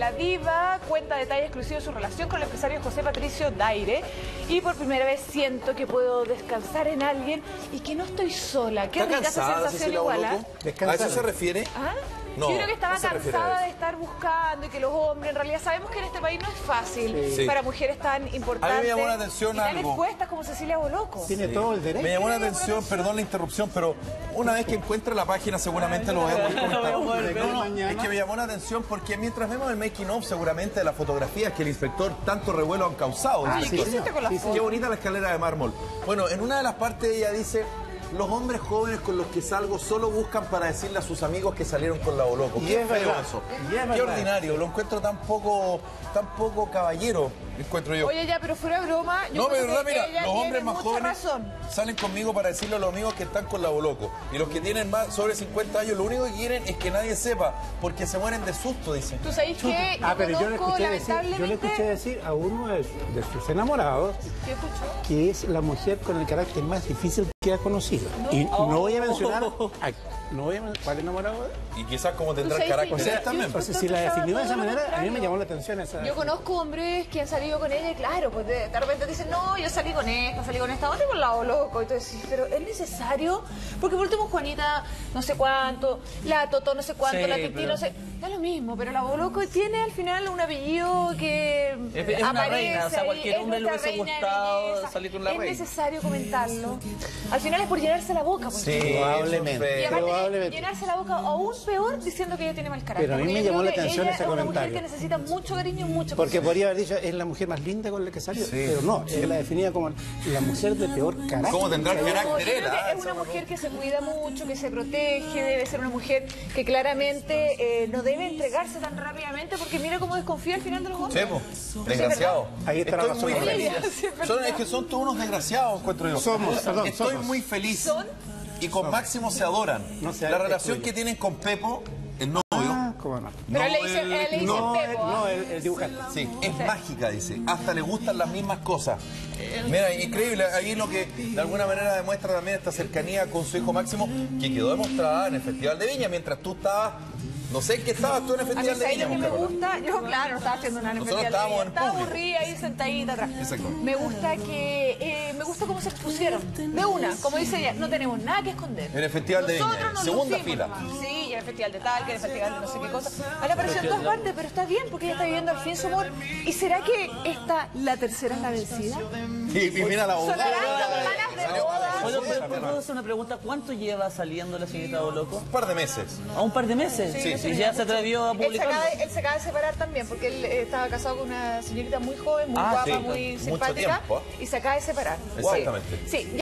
la diva cuenta detalles exclusivos de su relación con el empresario José Patricio Daire y por primera vez siento que puedo descansar en alguien y que no estoy sola. Qué ¿Está rica esa sensación igual, ¿ah? ¿A eso se refiere? ¿Ah? No, Yo creo que estaba a cansada de estar buscando y que los hombres, en realidad sabemos que en este país no es fácil Sí. para mujeres tan importantes A mí me llamó la atención y tan algo. expuestas como Cecilia Boloco. Tiene todo el derecho. Me llamó la atención, perdón la interrupción, pero una vez que encuentre la página seguramente lo vemos. No, no, es que me llamó la atención porque mientras vemos el making of seguramente de las fotografías que el inspector tanto revuelo han causado. Ah, sí, ¿qué señor. hiciste con la Sí, foto? Qué bonita la escalera de mármol. Bueno, en una de las partes ella dice, los hombres jóvenes con los que salgo solo buscan para decirle a sus amigos que salieron con la Boloco. Y Qué es feo verdad. eso. Y es Qué verdad. ordinario, lo encuentro tan poco, tan poco caballero, encuentro yo. Oye, ya, pero fuera de broma, yo No, pero verdad, mira, ella los hombres más jóvenes razón. salen conmigo para decirle a los amigos que están con la Boloco. Y los que tienen más sobre 50 años, lo único que quieren es que nadie sepa, porque se mueren de susto, dicen. ¿Tú sabes qué? Yo Ah, pero yo le, escuché decir, yo le escuché decir a uno de, de sus enamorados ¿Qué escuchó? que es la mujer con el carácter más difícil que ha conocido. Y no voy a mencionar a- no voy a cuál enamorado es. Y quizás como tendrá carácter también. O sea, si la definió de esa manera, a mí me llamó la atención esa. Yo conozco hombres que han salido con ella y claro, pues de, de repente dicen, no, yo salí con esta, salí con esta otra y con la loco. Y tú decís, pero ¿es necesario? Porque por último Juanita no sé cuánto, la Totó no sé cuánto, Sí, la Titi pero- no sé... Da lo mismo, pero la Boloco tiene al final un apellido que Es- es una aparece reina, o sea, ahí, cualquier es hombre le nuestra hubiese reina de gustado belleza. salir con la Es reina. necesario comentarlo. Al final es por llenarse la boca. pues. Sí, Probablemente. Y llenarse la boca aún peor diciendo que ella tiene mal carácter. Pero a mí Porque me llamó la atención ella ese es una comentario. mujer que necesita mucho cariño y mucho Porque podría haber dicho, es la mujer más linda con la que salió. Pero no, él la definía como la mujer de peor carácter. ¿Cómo tendrá el carácter él? creo que ah? es una mujer que se cuida mucho, que se protege, debe ser una mujer que claramente eh, no debe entregarse tan rápidamente porque mira cómo desconfía al final de los hombres. Sebo, desgraciado. Ahí está la razón muy feliz. Sí, es verdad. Son, es que son todos unos desgraciados, encuentro yo. Somos, perdón, Estoy somos. muy feliz. ¿Son? Y con Máximo se adoran. No la relación que tienen con Pepo, ¿cómo no? Pero No, le dicen, el- eh, le dicen No, Pepo. ¿ah? no, el, el dibujante. Sí, es mágica, dice. Hasta le gustan las mismas cosas. Mira, increíble. Ahí lo que de alguna manera demuestra también esta cercanía con su hijo Máximo, que quedó demostrada en el Festival de Viña, mientras tú estabas. No sé qué estabas tú en el A Festival de ¿sabes Viña. lo que me gusta, yo claro, no estaba haciendo nada en el Nosotros Festival de estábamos Viña, en estaba aburrida ahí sentadita atrás. Exacto. Me gusta que, eh, me gusta cómo se expusieron. De una, como dice ella, no tenemos nada que esconder. En el Festival de Nosotros Viña, nos segunda lucimos fila. Sí, el Festival de tal, que el Festival de no sé qué cosa. Han aparecido en todas partes, pero está bien porque ella está viviendo al fin su amor. ¿Y será que esta, la tercera es la vencida? Y, y mira la boca. ¿Sonarán campanas de boda? Oye, ¿puedo, puedo hacer una pregunta? ¿Cuánto lleva saliendo la señorita Boloco? Un par de meses. ¿A un par de meses? Sí, ¿Y ya se atrevió a Él se, publicarlo? acaba de, él se acaba de separar también porque él eh, estaba casado con una señorita muy joven, muy Ah, guapa, sí, muy mucho simpática tiempo, y se acaba de separar. Exactamente. Sí. Sí.